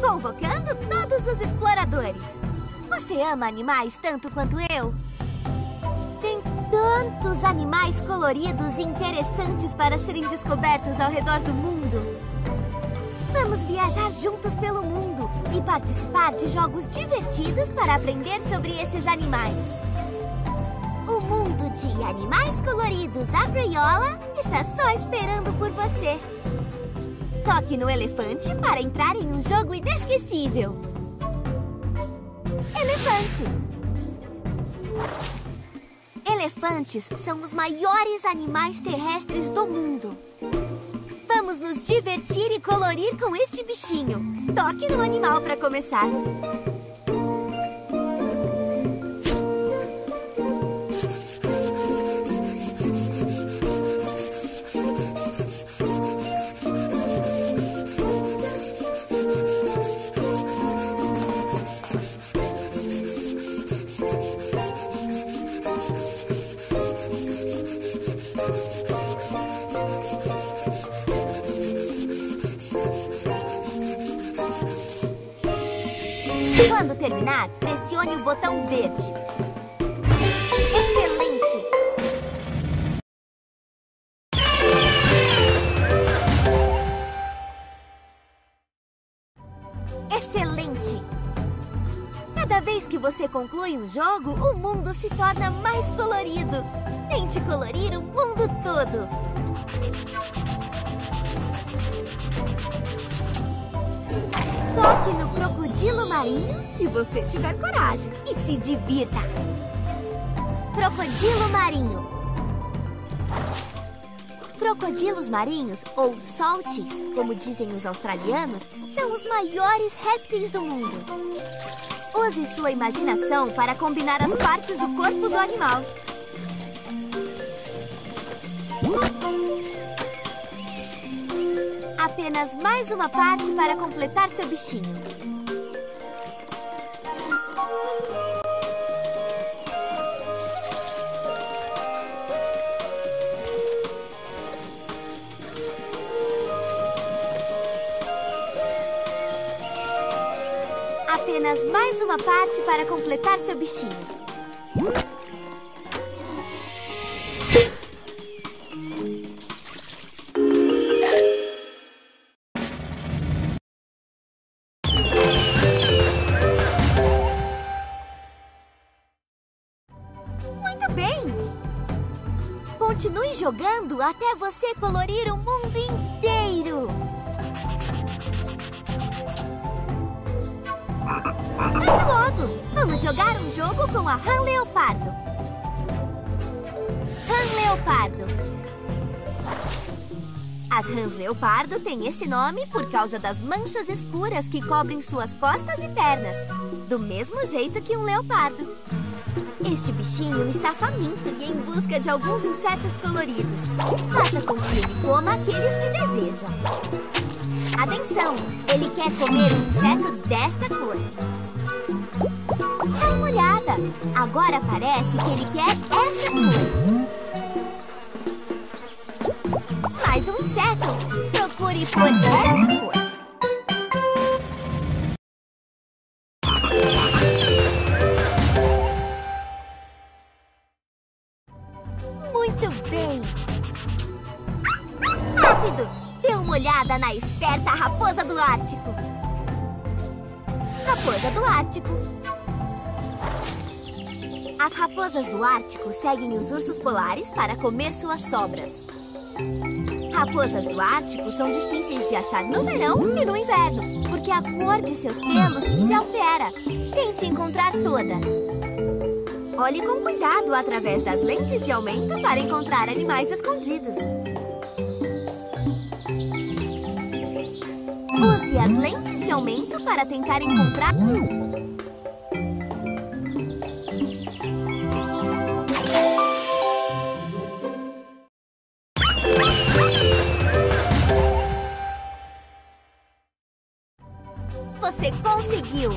Convocando todos os exploradores. Você ama animais tanto quanto eu? Tem tantos animais coloridos e interessantes para serem descobertos ao redor do mundo. Vamos viajar juntos pelo mundo e participar de jogos divertidos para aprender sobre esses animais. O mundo de animais coloridos da Crayola está só esperando por você. Toque no elefante para entrar em um jogo inesquecível. Elefante. Elefantes são os maiores animais terrestres do mundo. Vamos nos divertir e colorir com este bichinho. Toque no animal para começar. Quando terminar, pressione o botão verde. Excelente! Excelente! Cada vez que você conclui um jogo, o mundo se torna mais colorido. Tente colorir o mundo todo. Toque no crocodilo marinho se você tiver coragem e se divirta. Crocodilo marinho. Crocodilos marinhos, ou salties, como dizem os australianos, são os maiores répteis do mundo. Use sua imaginação para combinar as partes do corpo do animal. Apenas mais uma parte para completar seu bichinho. Apenas mais uma parte para completar seu bichinho. Muito bem! Continue jogando até você colorir o mundo inteiro! Mas logo! Vamos jogar um jogo com a Han Leopardo! Han Leopardo! As rãs leopardo têm esse nome por causa das manchas escuras que cobrem suas costas e pernas, do mesmo jeito que um leopardo. Este bichinho está faminto e em busca de alguns insetos coloridos. Faça com que ele coma aqueles que deseja. Atenção! Ele quer comer um inseto desta cor. Dá uma olhada! Agora parece que ele quer essa cor. Mais um inseto! Procure por essa cor. Rápido! Dê uma olhada na esperta raposa do Ártico. Raposa do Ártico. As raposas do Ártico seguem os ursos polares para comer suas sobras. Raposas do Ártico são difíceis de achar no verão e no inverno, porque a cor de seus pelos se altera. Tente encontrar todas. Olhe com cuidado através das lentes de aumento para encontrar animais escondidos. Use as lentes de aumento para tentar encontrar... Você conseguiu!